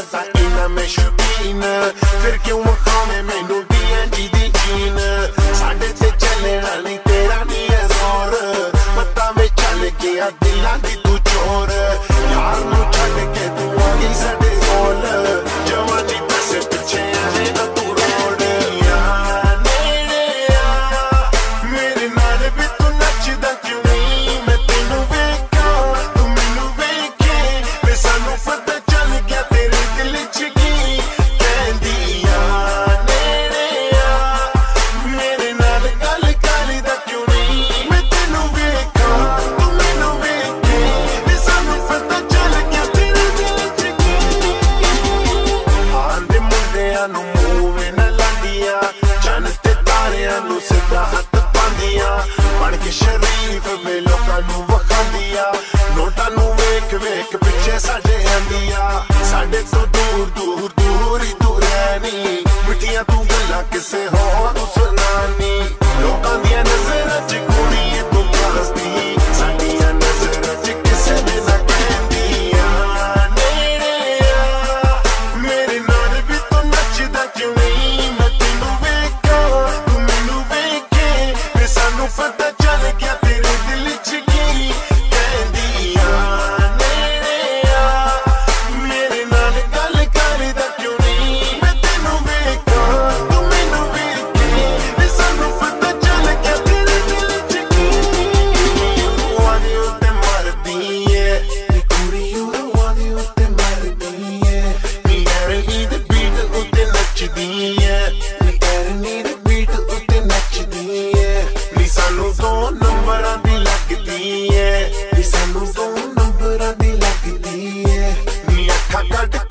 Cause I ain't a ਦੀਆਂ ਸਾਡੇ ਤੋਂ ਦੂਰ ਦੂਰ ਦੂਰ ਹੀ ਤੂੰ ਰਹਿਣੀ ਮਿੱਠੀਆਂ ਤੂੰ ਗੱਲਾਂ ਕਿਸੇ ਹੋਰ ਤੂੰ ਸੁਣਾਨੀ। sacar de